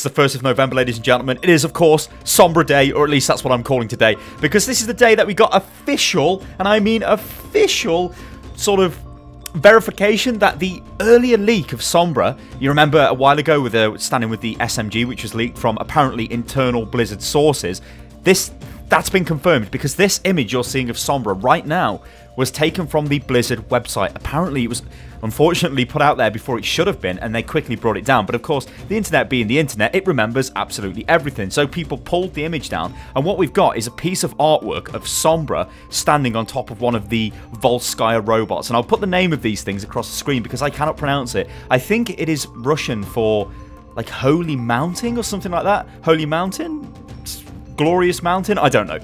It's the 1st of November, ladies and gentlemen. It is, of course, Sombra Day, or at least that's what I'm calling today, because this is the day that we got official, and I mean official, sort of verification that the earlier leak of Sombra, you remember a while ago with the standing with the SMG, which was leaked from apparently internal Blizzard sources, this that's been confirmed because this image you're seeing of Sombra right now was taken from the Blizzard website. Apparently, it was unfortunately put out there before it should have been, and they quickly brought it down. But of course, the internet being the internet, it remembers absolutely everything. So people pulled the image down, and what we've got is a piece of artwork of Sombra standing on top of one of the Volskaya robots. And I'll put the name of these things across the screen because I cannot pronounce it. I think it is Russian for like Holy Mountain or something like that. Holy Mountain? Glorious Mountain? I don't know.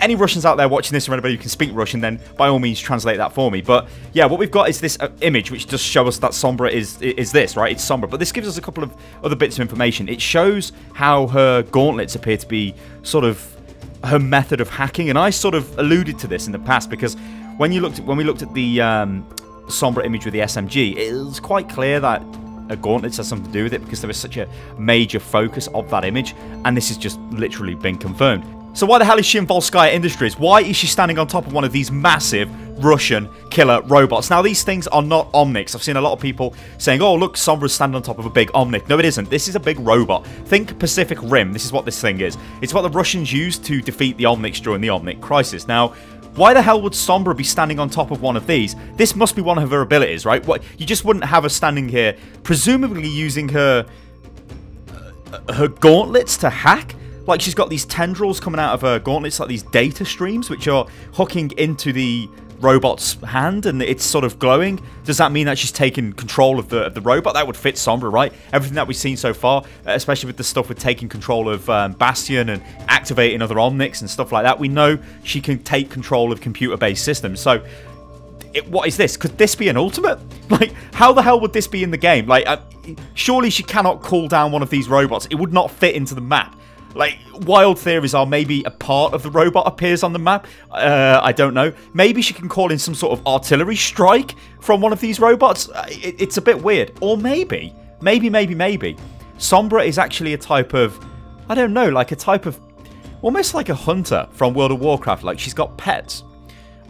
Any Russians out there watching this or anybody who can speak Russian, then by all means translate that for me. But yeah, what we've got is this uh, image which does show us that Sombra is is this, right? It's Sombra. But this gives us a couple of other bits of information. It shows how her gauntlets appear to be sort of her method of hacking. And I sort of alluded to this in the past because when you looked at, when we looked at the um, Sombra image with the SMG, it was quite clear that a gauntlets has something to do with it because there was such a major focus of that image, and this has just literally been confirmed. So why the hell is she in Volskaya Industries? Why is she standing on top of one of these massive Russian killer robots? Now, these things are not Omnics. I've seen a lot of people saying, oh, look, Sombra's standing on top of a big Omnic. No, it isn't. This is a big robot. Think Pacific Rim. This is what this thing is. It's what the Russians used to defeat the Omnics during the Omnic Crisis. Now, why the hell would Sombra be standing on top of one of these? This must be one of her abilities, right? What You just wouldn't have her standing here, presumably using her uh, her gauntlets to hack. Like she's got these tendrils coming out of her gauntlets, like these data streams, which are hooking into the robot's hand and it's sort of glowing. Does that mean that she's taken control of the of the robot? That would fit Sombra, right? Everything that we've seen so far, especially with the stuff with taking control of um, Bastion and activating other Omnics and stuff like that, we know she can take control of computer-based systems. So it, what is this? Could this be an ultimate? Like, how the hell would this be in the game? Like, uh, surely she cannot call down one of these robots. It would not fit into the map. Like, wild theories are maybe a part of the robot appears on the map. Uh, I don't know. Maybe she can call in some sort of artillery strike from one of these robots. Uh, it, it's a bit weird. Or maybe, maybe, maybe, maybe, Sombra is actually a type of, I don't know, like a type of, almost like a hunter from World of Warcraft. Like, she's got pets.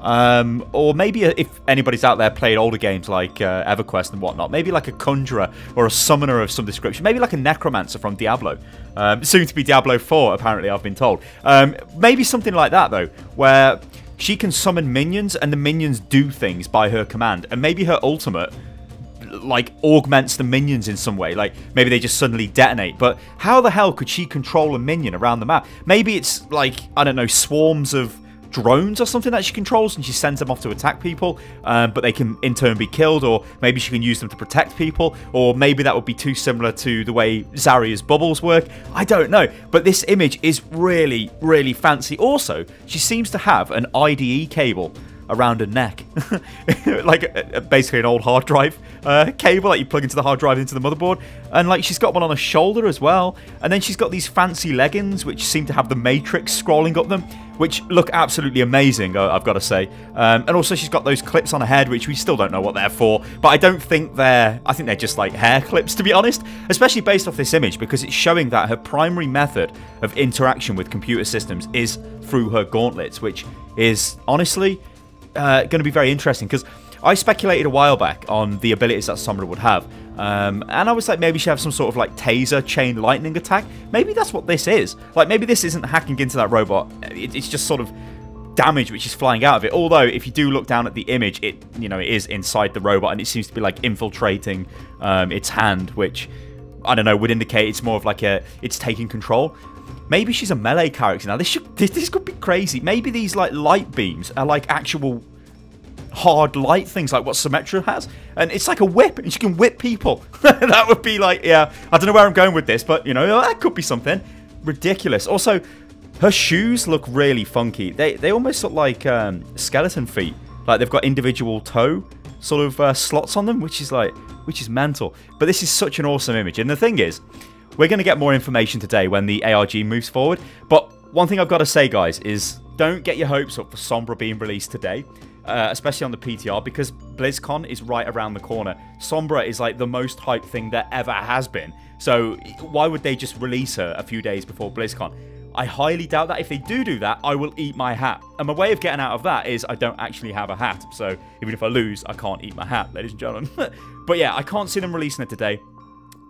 Um, or maybe if anybody's out there played older games like uh, EverQuest and whatnot, maybe like a conjurer or a summoner of some description, maybe like a necromancer from Diablo, um, soon to be Diablo 4, apparently I've been told. Um, maybe something like that though, where she can summon minions and the minions do things by her command, and maybe her ultimate like augments the minions in some way like maybe they just suddenly detonate. But how the hell could she control a minion around the map? Maybe it's like i don't know swarms of drones or something that she controls and she sends them off to attack people, um, but they can in turn be killed, or maybe she can use them to protect people, or maybe that would be too similar to the way Zarya's bubbles work. I don't know, but this image is really, really fancy. Also, she seems to have an IDE cable around her neck. like a, a, basically an old hard drive uh, cable that you plug into the hard drive into the motherboard. And like she's got one on her shoulder as well. And then she's got these fancy leggings which seem to have the matrix scrolling up them, which look absolutely amazing, I've got to say. Um, and also she's got those clips on her head which we still don't know what they're for. But I don't think they're, I think they're just like hair clips to be honest. Especially based off this image because it's showing that her primary method of interaction with computer systems is through her gauntlets, which is honestly uh, going to be very interesting because I speculated a while back on the abilities that Sombra would have. Um, and I was like, maybe she have some sort of like taser chain lightning attack. Maybe that's what this is. Like, maybe this isn't hacking into that robot. It, it's just sort of damage which is flying out of it. Although, if you do look down at the image, it you know it is inside the robot and it seems to be like infiltrating um, its hand, which I don't know would indicate it's more of like a it's taking control. Maybe she's a melee character now. This should this, this could be crazy. Maybe these like light beams are like actual hard light things like what Symmetra has. And it's like a whip, and she can whip people. that would be like, yeah, I don't know where I'm going with this, but, you know, that could be something. Ridiculous. Also, her shoes look really funky. They, they almost look like um, skeleton feet. Like they've got individual toe sort of uh, slots on them, which is like, which is mental. But this is such an awesome image. And the thing is, we're going to get more information today when the ARG moves forward. But one thing I've got to say, guys, is don't get your hopes up for Sombra being released today. Uh, especially on the PTR, because BlizzCon is right around the corner. Sombra is like the most hyped thing that ever has been. So why would they just release her a few days before BlizzCon? I highly doubt that. If they do do that, I will eat my hat. And my way of getting out of that is I don't actually have a hat. So even if I lose, I can't eat my hat, ladies and gentlemen. but yeah, I can't see them releasing it today.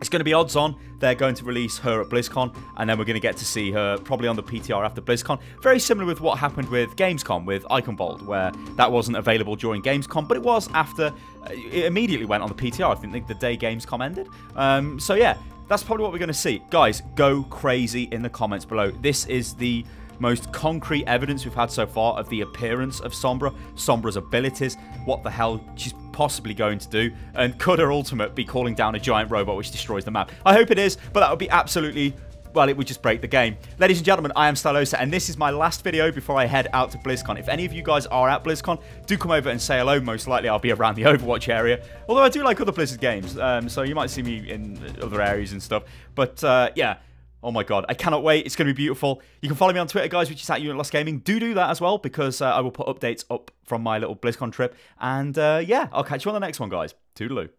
It's going to be odds on they're going to release her at BlizzCon, and then we're going to get to see her probably on the PTR after BlizzCon. Very similar with what happened with Gamescom with Eichenwalde, where that wasn't available during Gamescom, but it was after. Uh, it immediately went on the PTR. I think the day Gamescom ended. Um, so yeah, that's probably what we're going to see. Guys, go crazy in the comments below. This is the most concrete evidence we've had so far of the appearance of Sombra, Sombra's abilities, what the hell she's possibly going to do, and could her ultimate be calling down a giant robot which destroys the map? I hope it is, but that would be absolutely well, it would just break the game. Ladies and gentlemen, I am Stylosa, and this is my last video before I head out to BlizzCon. If any of you guys are at BlizzCon, do come over and say hello. Most likely I'll be around the Overwatch area. Although I do like other Blizzard games, um, so you might see me in other areas and stuff. But uh, yeah, Oh my god, I cannot wait. It's going to be beautiful. You can follow me on Twitter, guys, which is at Unit Lost Gaming. Do do that as well because uh, I will put updates up from my little BlizzCon trip. And uh, yeah, I'll catch you on the next one, guys. Toodaloo.